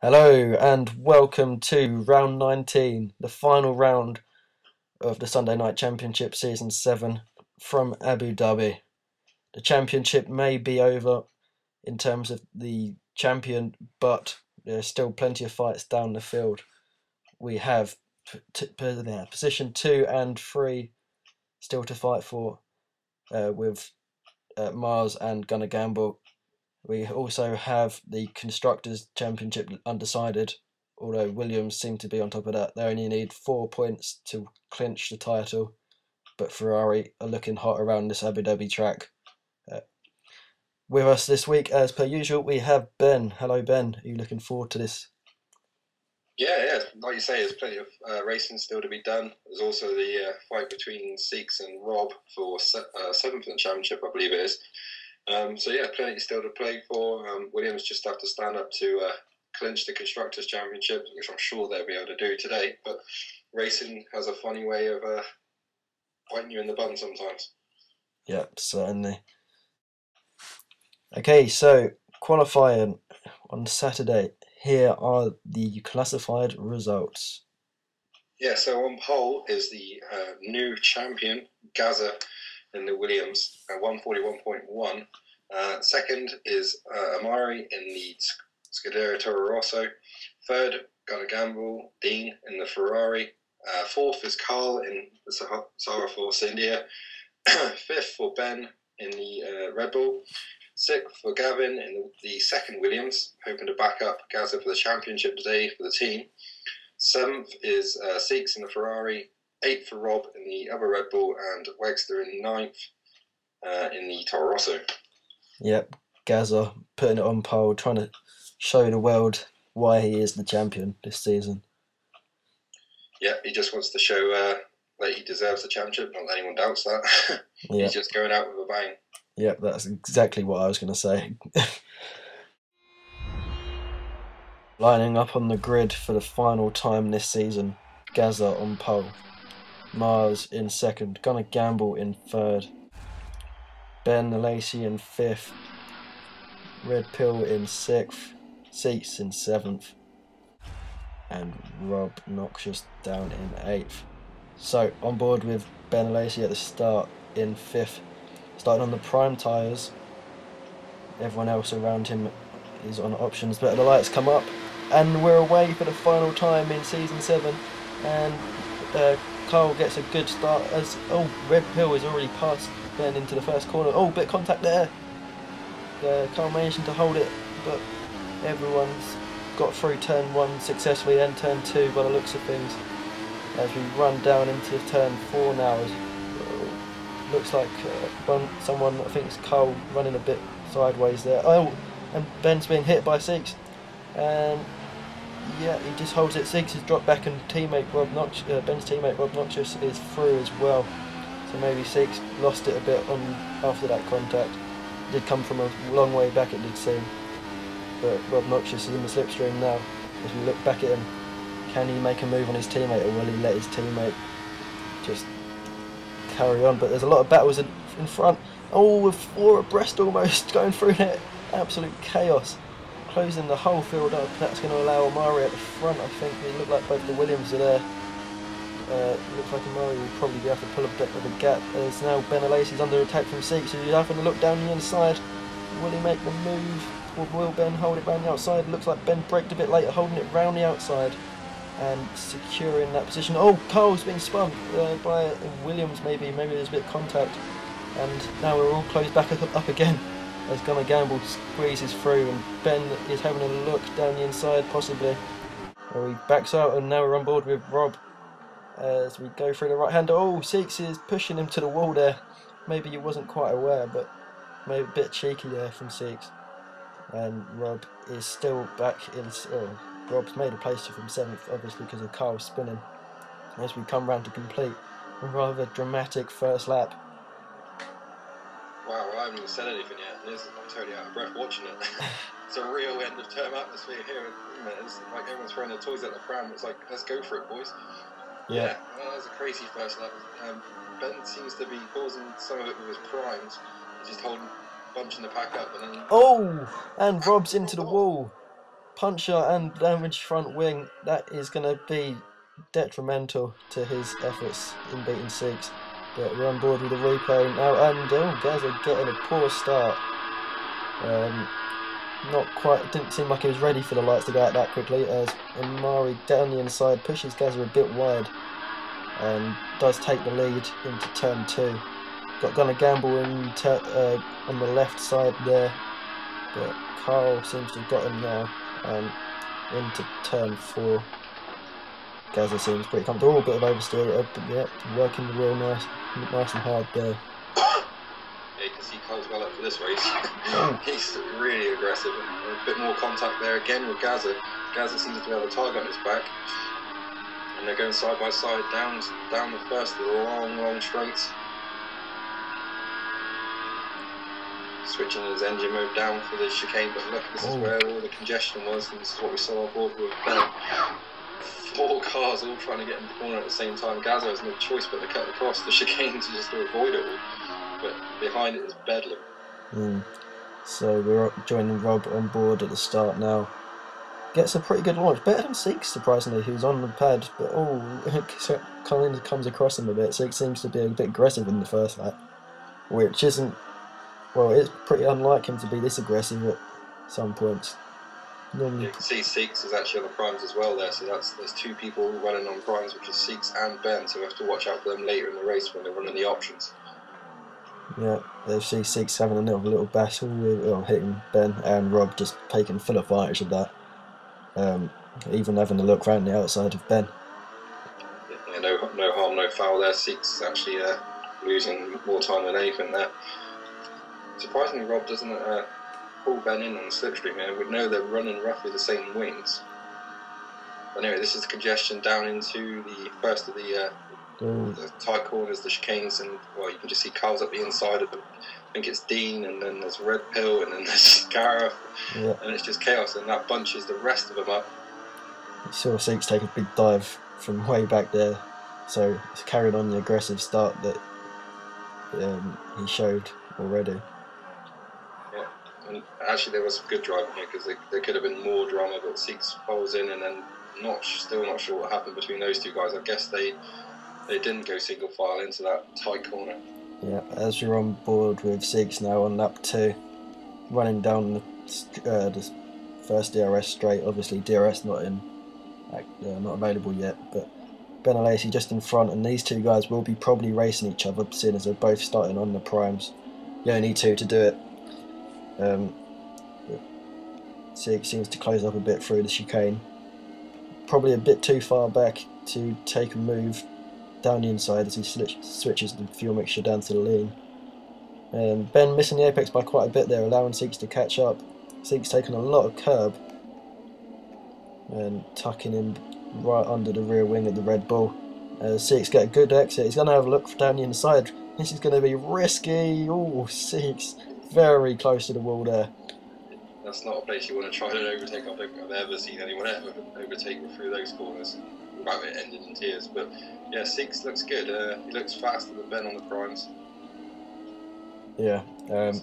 Hello and welcome to round 19, the final round of the Sunday Night Championship Season 7 from Abu Dhabi. The championship may be over in terms of the champion, but there's still plenty of fights down the field. We have position 2 and 3 still to fight for uh, with uh, Mars and Gunnar Gamble we also have the Constructors' Championship undecided, although Williams seem to be on top of that. They only need four points to clinch the title, but Ferrari are looking hot around this Abu Dhabi track. Uh, with us this week, as per usual, we have Ben. Hello, Ben. Are you looking forward to this? Yeah, yeah. Like you say, there's plenty of uh, racing still to be done. There's also the uh, fight between Seeks and Rob for se- uh, seventh in the championship, I believe it is. Um, so yeah, plenty still to play for. Um, Williams just have to stand up to uh, clinch the constructors' championship, which I'm sure they'll be able to do today. But racing has a funny way of uh, biting you in the bum sometimes. Yep, certainly. Okay, so qualifying on Saturday. Here are the classified results. Yeah, so on pole is the uh, new champion, Gaza in the Williams at 141.1. Uh, second is uh, Amari in the Scuderia Toro Rosso. Third, Gunnar Gamble, Dean in the Ferrari. Uh, fourth is Carl in the Sahara Force India. Fifth for Ben in the uh, Red Bull. Sixth for Gavin in the, the, second Williams, hoping to back up Gaza for the championship today for the team. Seventh is uh, in the Ferrari eighth for Rob in the other Red Bull, and Wegster in ninth uh, in the Toro Rosso. Yep, Gaza putting it on pole, trying to show the world why he is the champion this season. Yeah, he just wants to show uh, that he deserves the championship. Not that anyone doubts that. yep. He's just going out with a bang. Yep, that's exactly what I was going to say. Lining up on the grid for the final time this season, Gaza on pole. Mars in second, Gunnar Gamble in third, Ben Lacey in fifth, Red Pill in sixth, Seeks in seventh, and Rob Noxious down in eighth. So on board with Ben Lacey at the start in fifth, starting on the prime tyres. Everyone else around him is on options, but the lights come up, and we're away for the final time in season seven, and. Uh, Carl gets a good start as oh Red Pill is already passed Ben into the first corner. Oh bit contact there. Uh, Carl managing to hold it, but everyone's got through turn one successfully and turn two by the looks of things. As we run down into turn four now, as, uh, looks like uh, one, someone I think it's Carl running a bit sideways there. Oh, and Ben's being hit by Seeks, and yeah, he just holds it. Seeks has dropped back, and teammate Rob Notch, uh, Ben's teammate Rob Noxious is through as well. So maybe Seeks lost it a bit on after that contact. It did come from a long way back, it did seem. But Rob Noxious is in the slipstream now. As we look back at him, can he make a move on his teammate, or will he let his teammate just carry on? But there's a lot of battles in, in front. Oh, with four abreast almost going through there. Absolute chaos closing the whole field up. That's going to allow Amari at the front, I think. It looked like both the Williams are there. Uh, looks like Amari will probably be able to pull a bit of a gap. As now Ben Benalacy's under attack from Seeks, so he's having to look down the inside. Will he make the move? Or will Ben hold it round the outside? Looks like Ben braked a bit later, holding it round the outside and securing that position. Oh, Carl's being spun uh, by Williams, maybe. Maybe there's a bit of contact. And now we're all closed back up again as Gunnar Gamble squeezes through and Ben is having a look down the inside possibly. Where he backs out and now we're on board with Rob as we go through the right hand. Oh, Seeks is pushing him to the wall there. Maybe he wasn't quite aware, but maybe a bit cheeky there from Seeks. And Rob is still back in. Oh, Rob's made a place from seventh, obviously because of Carl spinning. As we come round to complete a rather dramatic first lap. Wow, I haven't even said anything yet. This is, I'm totally out of breath watching it. it's a real end of term atmosphere here. It's like everyone's throwing their toys at the pram. It's like, let's go for it, boys. Yeah, yeah well, that was a crazy first lap. Um, ben seems to be causing some of it with his primes. He's just holding, bunching the pack up, and then. Oh, and Rob's into the wall. puncher and damaged front wing. That is going to be detrimental to his efforts in beating Seeks. But we're on board with the replay now, and oh, guys are getting a poor start. Um, not quite, didn't seem like he was ready for the lights to go out that quickly as Amari down the inside pushes Gazza a bit wide and does take the lead into turn two. Got Gunnar Gamble in uh, on the left side there, but Carl seems to have got him now and into turn four. Gazza seems pretty comfortable, a bit of oversteer, uh, but yeah, working the wheel nice, nice and hard there. Yeah, you can see well up for this race. He's really aggressive. A bit more contact there again with Gazza. Gazza seems to have a target on his back. And they're going side by side down down the first of the long, long straights. Switching his engine mode down for the chicane, but look, this is Oh. where all the congestion was, and this is what we saw on board with. Four cars all trying to get in the corner at the same time. Gazza has no choice but to cut across the chicane to just to avoid it all. But behind it is Bedlam. Mm. So we're joining Rob on board at the start now. Gets a pretty good launch, better than Seeks surprisingly, who's on the pad, but oh, of comes across him a bit. Seeks seems to be a bit aggressive in the first lap, which isn't. Well, it's pretty unlike him to be this aggressive at some points. Normally, You can see Seeks is actually on the primes as well there, so that's there's two people running on primes, which is Seeks and Ben, so we have to watch out for them later in the race when they're running the options. yeah, they see Seeks having a little, little battle with well, hitting Ben and Rob just taking full advantage of that. Um, even having a look round the outside of Ben. Yeah, no, no harm, no foul there. Seeks actually uh, losing more time than anything there. Surprisingly, Rob doesn't uh, pull Ben in on the slipstream here. We know they're running roughly the same wings. But anyway, this is congestion down into the first of the uh, Oh, the tight corners, the chicanes, and well, you can just see cars up the inside of them. I think it's Dean, and then there's Red Pill, and then there's Gareth, yeah. and it's just chaos, and that bunches the rest of them up. You saw Seeks take a big dive from way back there, so he's carried on the aggressive start that um, he showed already. And actually, there was some good driving here because there, could have been more drama, but Seeks follows in, and then not still not sure what happened between those two guys. I guess they they didn't go single file into that tight corner. Yeah, as you're on board with Seeks now on lap two, running down the, uh, the first DRS straight. Obviously, DRS not in, uh, not available yet, but Ben Alesi just in front, and these two guys will be probably racing each other, seeing as they're both starting on the primes. You only need two to do it. Um, seems to close up a bit through the chicane. Probably a bit too far back to take a move down the inside as he switches the fuel mixture down to the lean. Um, ben missing the apex by quite a bit there, allowing Seeks to catch up. Seeks taking a lot of curb and tucking him right under the rear wing of the Red Bull. Uh, Seeks get a good exit. He's going to have a look down the inside. This is going to be risky. Oh, Seeks very close to the wall there. That's not a place you want to try and overtake. I think I've ever seen anyone ever overtake through those corners without it ending in tears. But yeah, Seeks looks good. Uh, he looks faster than Ben on the primes. Yeah, um,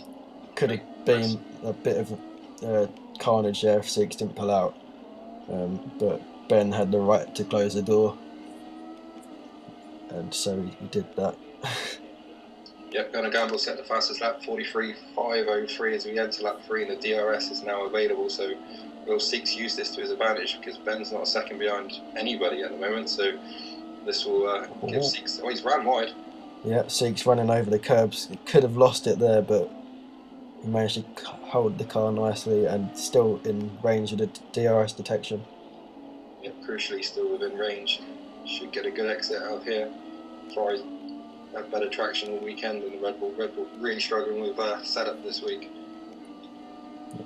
could have been a bit of uh, carnage there if Seeks didn't pull out. Um, but Ben had the right to close the door, and so he did that. Yep, Gunnar Gamble set the fastest lap, 43.503 as we enter lap 3, and the DRS is now available. So will Seeks use this to his advantage because Ben's not a second behind anybody at the moment. So this will uh, give. Seeks. Oh, he's ran wide. yeah, Seeks running over the curbs. He could have lost it there, but he managed to hold the car nicely and still in range of the DRS detection. Yep, crucially still within range. Should get a good exit out of here. Have better traction all weekend than the Red Bull. Red Bull really struggling with uh, setup this week.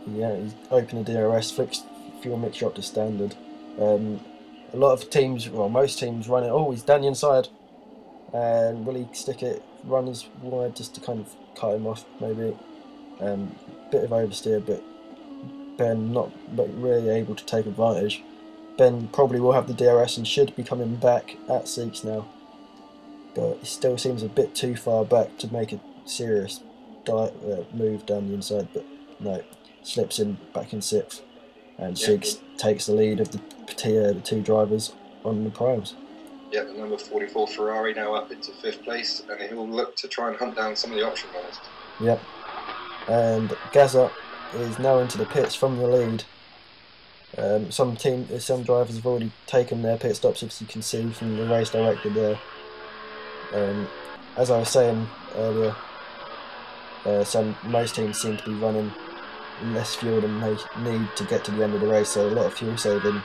Yeah, he's opened the DRS, fixed fuel mixture up to standard. Um, a lot of teams, well, most teams run it. Oh, he's down the inside, and will he stick it? Run as wide just to kind of cut him off, maybe. Um, bit of oversteer, but Ben not but really able to take advantage. Ben probably will have the DRS and should be coming back at Seeks now, but it still seems a bit too far back to make a serious di- uh, move down the inside. But no, slips in back in sixth. and Yeah. Seeks takes the lead of the, uh, the two drivers on the primes. Yeah, the number 44 Ferrari now up into fifth place, and he'll look to try and hunt down some of the option runners. Yep. And Gaza is now into the pits from the lead. Um, some team, some drivers have already taken their pit stops, as you can see from the race director there. Um, as I was saying earlier, uh, some most teams seem to be running less fuel than they need to get to the end of the race, so a lot of fuel saving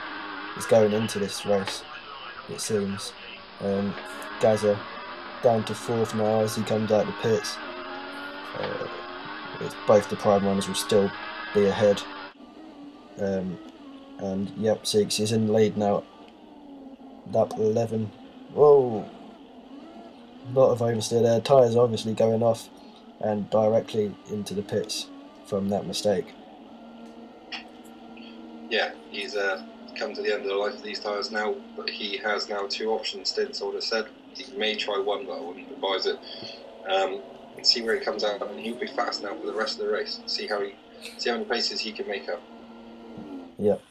is going into this race. It seems. Um, Gaza down to fourth now as he comes out the pits. Uh, both the prime runners will still be ahead. Um, and yep, Seeks is in lead now. Lap 11. Whoa! Lot of oversteer there. Tyres obviously going off and directly into the pits from that mistake. Yeah, he's uh, come to the end of the life of these tyres now, but he has now two options. stints. I would have said he may try one, but I wouldn't advise it. Um, and see where he comes out, and he'll be fast now for the rest of the race. See how he, see how many paces he can make up. Yep.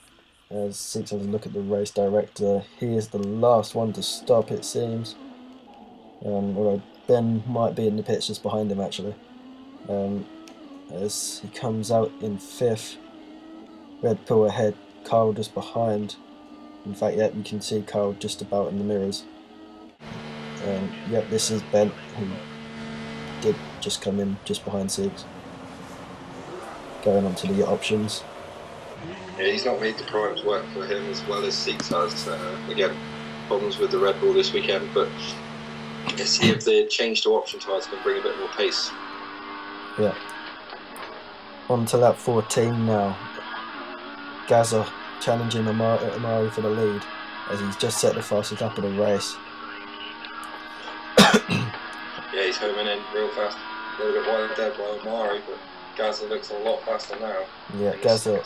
As Seeks has a look at the race director, he is the last one to stop, it seems. Um, although Ben might be in the pits just behind him, actually. Um, as he comes out in fifth, Red Bull ahead, Carl just behind. In fact, yep, you can see Carl just about in the mirrors. Um, yep, this is Ben, who did just come in just behind Seeks. Going on to the options. Yeah, he's not made the primes work for him as well as Seeks has. Uh, again, problems with the Red Bull this weekend, but let's see if the change to option tyres can bring a bit more pace. Yeah. On to lap 14 now. Gaza challenging Amar- Amari for the lead as he's just set the fastest lap of the race. Yeah, he's homing in real fast. A little bit wide dead by Amari, but Gaza looks a lot faster now. Yeah, Gaza,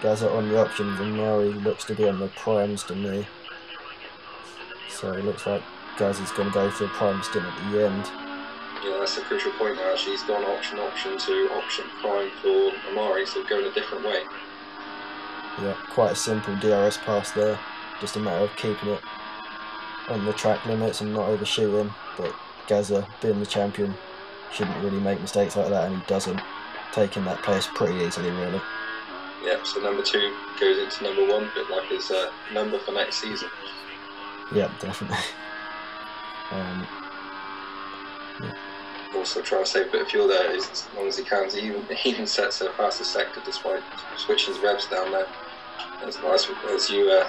Gaza on the options and Amari looks to be on the primes to me. So it looks like Gaza's going to go for a prime stint at the end. Yeah, that's a crucial point now. Actually, he's gone option option to option prime for Amari, so going a different way. Yeah, quite a simple DRS pass there. Just a matter of keeping it on the track limits and not overshooting. But Gaza, being the champion, shouldn't really make mistakes like that, and he doesn't. Taking that place pretty easily, really. Yeah, so number two goes into number one, bit like his uh, number for next season. Yeah, definitely. Um, Also trying to save a bit of fuel there as long as he can. He even, he even sets a faster sector despite switching his revs down there. That's nice. As you uh,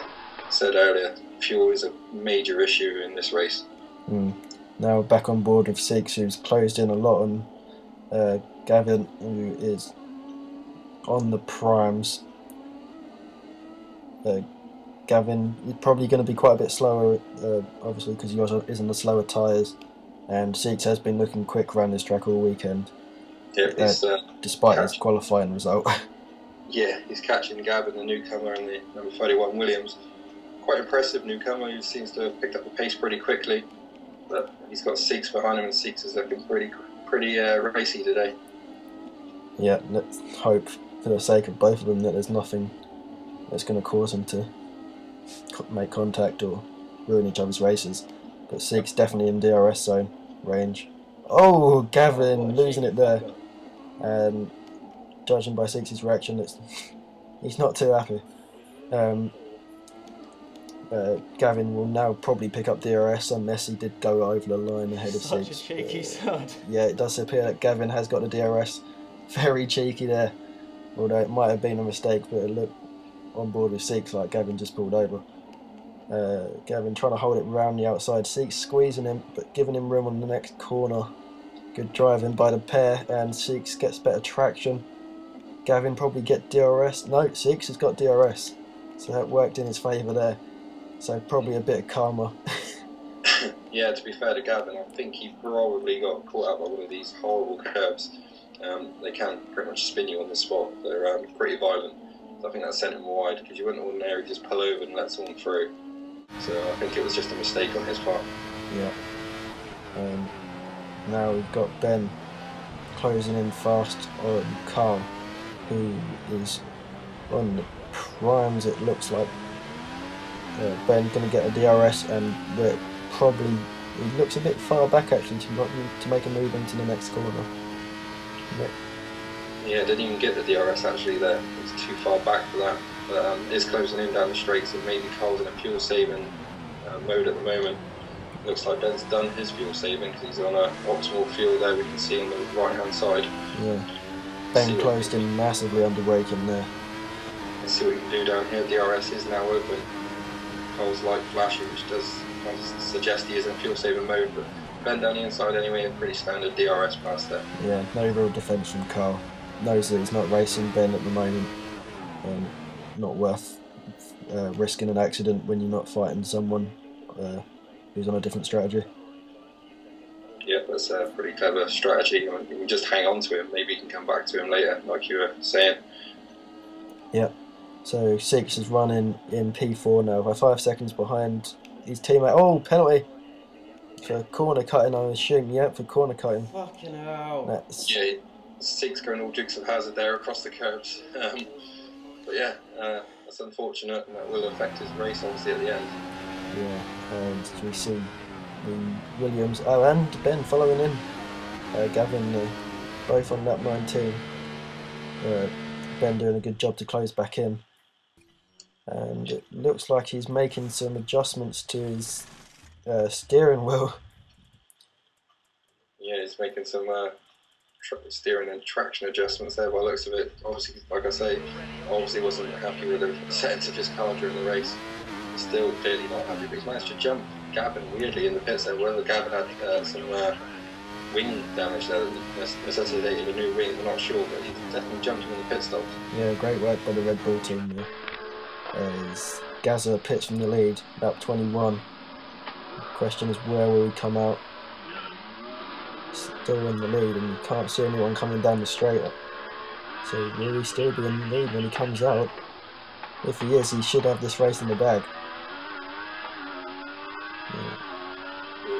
said earlier, fuel is a major issue in this race. mm. Now back on board with Seeks, who's closed in a lot on uh, Gavin, who is on the primes. Uh, Gavin, you're probably going to be quite a bit slower, uh, obviously, because yours is on the slower tyres. And Seeks has been looking quick around this track all weekend, Yeah, he's, uh, despite his qualifying result. yeah, he's catching Gavin, the newcomer, and the number 31 Williams. Quite impressive newcomer who seems to have picked up the pace pretty quickly. But he's got Seeks behind him, and Seeks is looking pretty pretty uh, racy today. yeah, let's hope, for the sake of both of them, that there's nothing that's going to cause them to make contact or ruin each other's races. But Seeks definitely in DRS zone range. Oh, Gavin losing it there. Um, judging by Seeks's reaction, it's, he's not too happy. Um, uh, Gavin will now probably pick up DRS unless he did go over the line ahead of Such a cheeky Uh, sod. yeah, it does appear that Gavin has got the DRS. Very cheeky there. Although it might have been a mistake, but it looked on board with Seeks like Gavin just pulled over. Uh, Gavin trying to hold it round the outside. Seeks squeezing him, but giving him room on the next corner. Good driving by the pair, and Seeks gets better traction. Gavin probably get DRS. No, Seeks has got DRS. So that worked in his favour there. So probably a bit of karma. Yeah, to be fair to Gavin, I think he probably got caught out by one of these horrible curves. Um, they can pretty much spin you on the spot. They're um, pretty violent. I think that sent him wide because you wouldn't ordinarily just pull over and let someone through. So I think it was just a mistake on his part. Yeah. Um, now we've got Ben closing in fast on Carl, who is on the primes, it looks like. Uh, ben going to get a DRS, and we're probably. He looks a bit far back actually to, to make a move into the next corner. Yeah, didn't even get the DRS actually there. It's too far back for that. But um, is closing in down the straight, so maybe Carl's in a fuel saving uh, mode at the moment. Looks like Ben's done his fuel saving because he's on a optimal fuel there. We can see on the right hand side. Yeah. Ben closed in massively under braking there. Let's see what we can do down here. DRS is now open. Carl's light flashing, which does suggest he is in fuel saving mode, but Ben down the inside anyway, a pretty standard DRS pass there. Yeah, no real defence from Carl. Knows that he's not racing Ben at the moment. Um, not worth uh, risking an accident when you're not fighting someone uh, who's on a different strategy. Yeah, that's a pretty clever strategy. You can just hang on to him. Maybe you can come back to him later, like you were saying. Yeah. So Seeks is running in P4 now by five seconds behind his teammate. Oh, penalty for corner cutting, I assume. Yeah, for corner cutting. Fucking hell. That's... Yeah, Seeks going of Hazzard there across the curbs. Um, but yeah, uh, that's unfortunate, and that will affect his race obviously at the end. Yeah, and we see the Williams, oh, and Ben following in. Uh, Gavin, uh, both on lap 19. Uh, ben doing a good job to close back in. And it looks like he's making some adjustments to his uh, steering wheel. Yeah, he's making some uh, steering and traction adjustments there by the looks of it. Obviously, like I say, obviously wasn't happy with the settings of his car during the race. Still clearly not happy, but he's managed to jump Gavin weirdly in the pits there. Whether Gavin had uh, some uh, wing damage there that necessitated a new wing, we're not sure, but he definitely jumped him in the pit stop. Yeah, great work by the Red Bull team there. As Gazza pits from the lead, about 21. The question is where will he come out? Still in the lead and you can't see anyone coming down the straight. So will he still be in the lead when he comes out? If he is, he should have this race in the bag.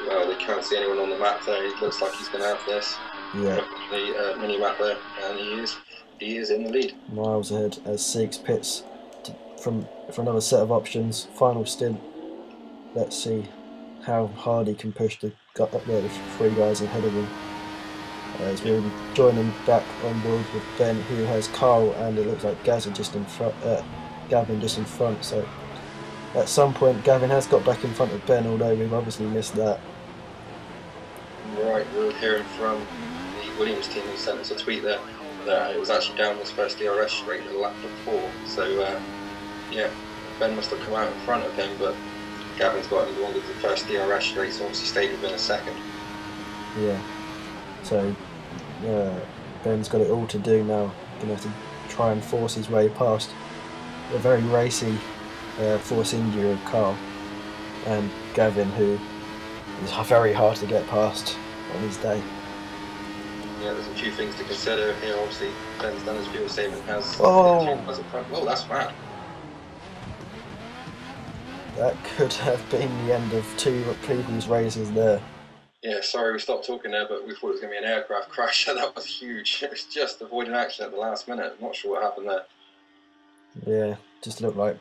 Well, they can't see anyone on the map there. He looks like he's going to have this. Yeah. The uh, mini map there, and he is he is in the lead. Miles ahead as Seeks pits to, from for another set of options. Final stint. Let's see how hard he can push the got up there, the three guys ahead of him. Uh, as we're joining back on board with Ben, who has Carl, and it looks like Gazza just in front. Uh, Gavin just in front. So at some point, Gavin has got back in front of Ben, although we've obviously missed that. Right, we're hearing from the Williams team who sent us a tweet there that it was actually down this first DRS straight the lap before. So uh, yeah, Ben must have come out in front of him, but Gavin's got him wanted the first DRS straight, so obviously stayed within a second. Yeah. So uh, Ben's got it all to do now. Gonna have to try and force his way past a very racy uh, Force India of Carl and Gavin, who is very hard to get past on his day. Yeah, there's a few things to consider here. Obviously, Ben's done his fuel saving has. Oh. oh, that's bad. That could have been the end of two people's races there. Yeah, sorry we stopped talking there, but we thought it was going to be an aircraft crash. that was huge. It was just avoiding action at the last minute. I'm not sure what happened there. Yeah, just looked like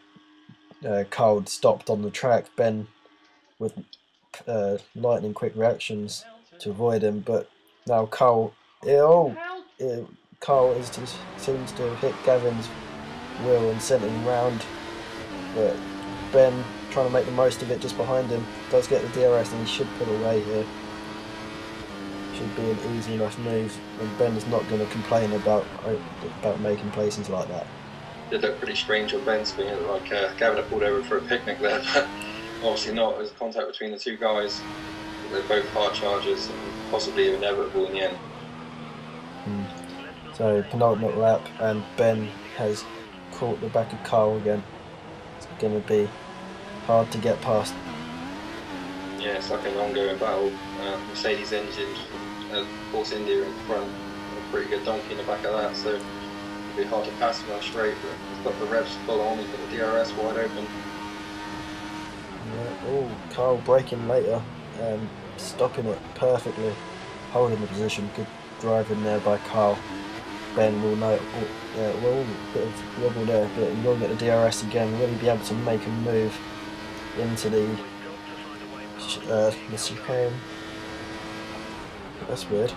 uh, Carl stopped on the track. Ben with uh, lightning quick reactions to avoid him, but now Carl, oh, Carl is to, seems to have hit Gavin's wheel and sent him round. But Ben trying to make the most of it just behind him does get the DRS and he should pull away here. Should be an easy enough move, and Ben is not going to complain about about making places like that did look pretty strange on Ben's being like uh, Gavin had pulled over for a picnic there, but obviously not. There's contact between the two guys. They're both hard charges and possibly inevitable in the end. Mm. So penultimate lap, and Ben has caught the back of Carl again. It's going to be hard to get past. Yeah, it's like an ongoing battle. Uh, Mercedes engine, uh, Force India in front, a pretty good donkey in the back of that. So it'd be hard to pass him on straight, but he's got the revs full on, he's got the DRS wide open. Yeah, oh, Carl braking later and stopping it perfectly, holding the position. Good driving there by Carl. Ben will know. Oh, yeah, well, a bit of wobble there, but he will get the DRS again. He be able to make a move into the uh, the chicane? That's weird.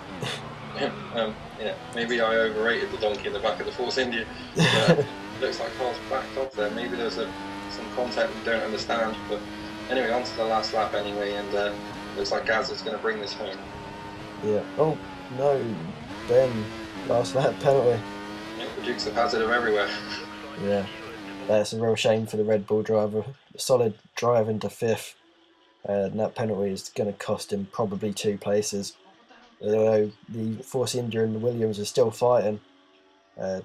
um, yeah, maybe I overrated the donkey in the back of the Force India. But looks like Carl's backed off there. Maybe there's a, some contact we don't understand. But anyway, on to the last lap anyway, and uh, looks like Gaz is going to bring this home. Yeah. Oh no, Ben, last lap penalty. Yeah, the Dukes of Hazzard are everywhere. Yeah, that's a real shame for the Red Bull driver. Solid drive into fifth, uh, and that penalty is going to cost him probably two places. Although the Force India and the Williams are still fighting. Uh,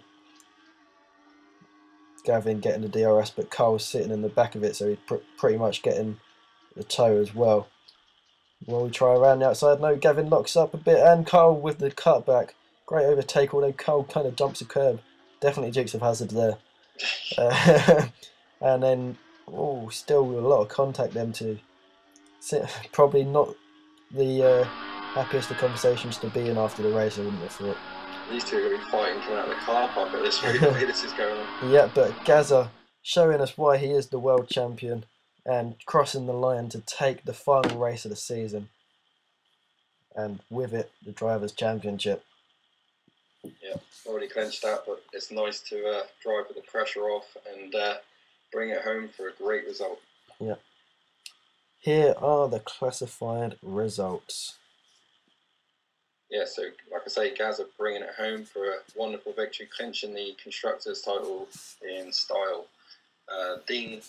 Gavin getting the DRS, but Carl's sitting in the back of it, so he's pr- pretty much getting the toe as well. Will we try around the outside? No, Gavin locks up a bit, and Carl with the cutback. Great overtake, although Carl kind of jumps a curb. Definitely Dukes of Hazzard there. Uh, and then, oh, still a lot of contact them two. Probably not the uh, happiest of conversations to be in after the race, I wouldn't have thought. These two are going to be fighting coming out of the car park at this rate, the way this is going on. Yeah, but Gaza showing us why he is the world champion and crossing the line to take the final race of the season. And with it, the Drivers' Championship. Yeah, already clinched that, but it's nice to uh, drive with the pressure off and uh, bring it home for a great result. Yeah. Here are the classified results. Yeah, so like I say, Gaza bringing it home for a wonderful victory, clinching the constructors' title in style. Uh, Dean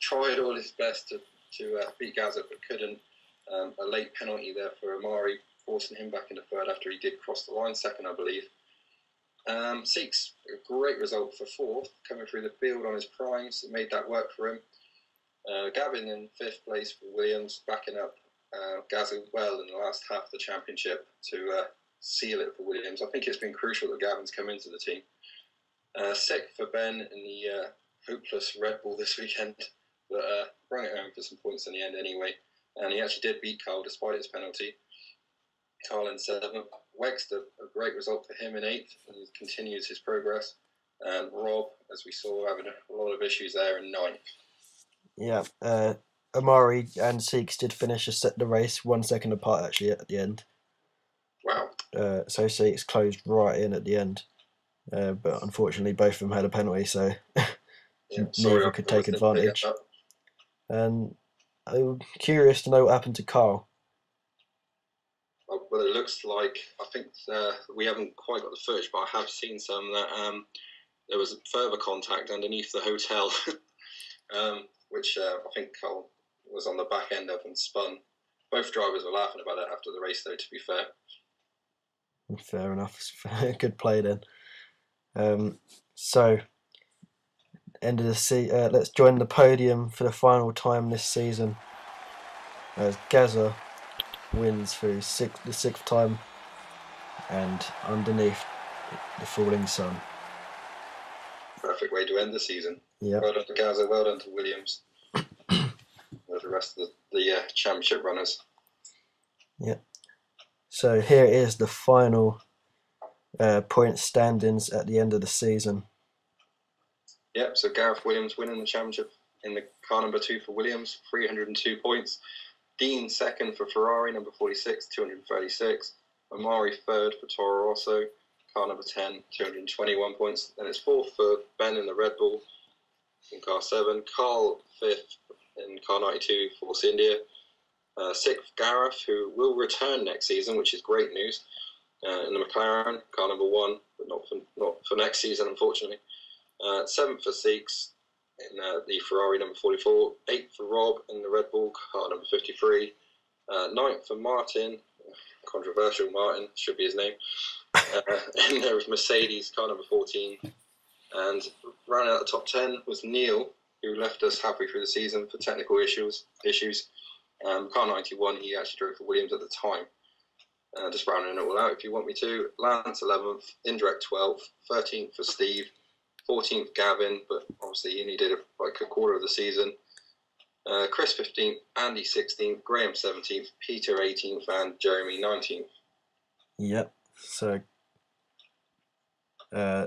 tried all his best to, to uh, beat Gaza, but couldn't. Um, a late penalty there for Amari, forcing him back into third after he did cross the line, second, I believe. Um, Seeks, a great result for fourth, coming through the field on his primes, made that work for him. Uh, Gavin in fifth place for Williams, backing up uh, Gaza well in the last half of the championship to uh, seal it for Williams. I think it's been crucial that Gavin's come into the team. Uh, sixth for Ben in the uh, hopeless Red Bull this weekend, but uh, brought it home for some points in the end anyway. And he actually did beat Carl despite his penalty. Carl in seventh. Wext, a, great result for him in eighth, and he continues his progress. And Rob, as we saw, having a lot of issues there in ninth. Yeah, uh, Amari and Seeks did finish a set the race one second apart actually at the end. Wow. Uh, so Seeks closed right in at the end, uh, but unfortunately both of them had a penalty, so Yeah, neither could take didn't pick that advantage. And I'm curious to know what happened to Carl. Uh, it looks like I think uh, we haven't quite got the footage, but I have seen some that um, there was further contact underneath the hotel, um, which uh, I think Cole was on the back end of and spun. Both drivers were laughing about it after the race, though. To be fair, Fair enough. Good play then. Um, so, end of the se- uh, let's join the podium for the final time this season. As Gaza wins for the sixth time, and underneath the falling sun. perfect way to end the season. Yep. Well done to Gaza. Well done to Williams. The rest of the, the uh, championship runners. So here is the final uh, point standings at the end of the season. Yep, so Gareth Williams winning the championship in the car number two for Williams, 302 points. Dean second for Ferrari, number 46, 236. Amari third for Toro Rosso, car number 10, 221 points. Then it's fourth for Ben in the Red Bull in car seven. Carl fifth in car 92, Force India. Uh, sixth, Gareth, who will return next season, which is great news. Uh, in the McLaren, car number one, but not for, not for next season, unfortunately. Uh, seventh for Seeks in uh, the Ferrari number 44. Eighth for Rob in the Red Bull car number 53. Uh, ninth for Martin, controversial Martin, should be his name. Uh, there was Mercedes car number 14. And rounding out the top 10 was Neil, who left us halfway through the season for technical issues. issues. Um, car 91, he actually drove for Williams at the time. Uh, just rounding it all out if you want me to. Lance 11th, Indirect 12th, 13th for Steve, 14th Gavin, but obviously he only did a, like a quarter of the season. Uh, Chris 15th, Andy 16th, Graham 17th, Peter 18th, and Jeremy 19th. Yep. So Uh,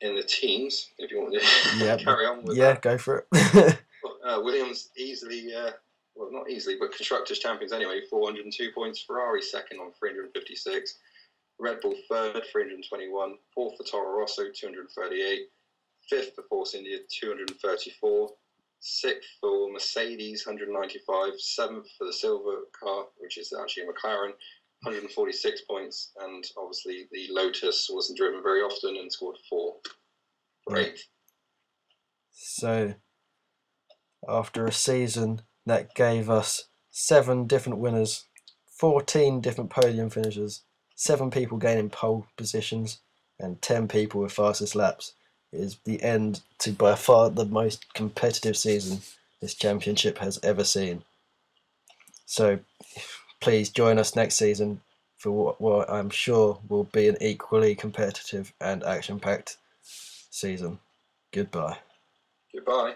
in the teams, if you want to Yeah, carry on with yeah, that. go for it. Uh, Williams easily, uh, well, not easily, but constructors champions anyway. 402 points. Ferrari second on 356. Red Bull third, 321. Fourth for Toro Rosso, 238. Fifth for Force India, 234. Sixth for Mercedes, 195. Seventh for the silver car, which is actually a McLaren, 146 points. And obviously the Lotus wasn't driven very often and scored four for eighth. So, after a season that gave us seven different winners, 14 different podium finishers, seven people gaining pole positions, and 10 people with fastest laps, is the end to by far the most competitive season this championship has ever seen. So, please join us next season for what, I'm sure will be an equally competitive and action packed season. Goodbye. Goodbye.